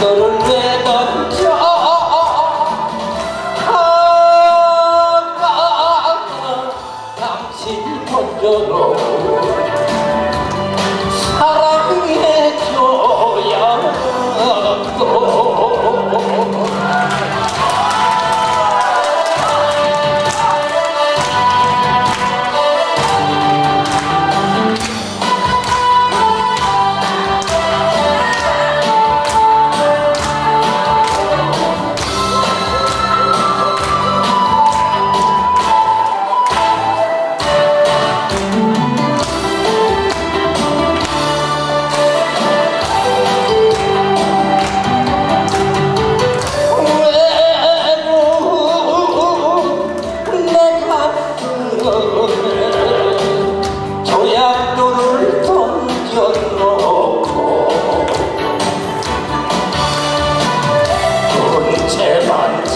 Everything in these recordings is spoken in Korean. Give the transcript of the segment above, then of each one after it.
너를 왜 던져. 어, 어, 어, 아, 아, 아, 당신 먼저 너.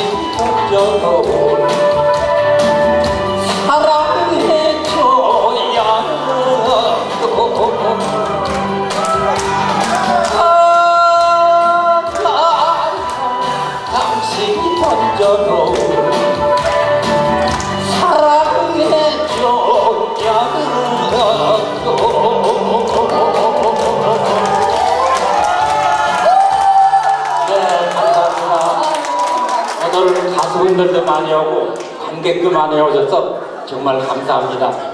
당신 터져도 사도를 가수분들도 많이 오고 관객도 많이 오셔서 정말 감사합니다.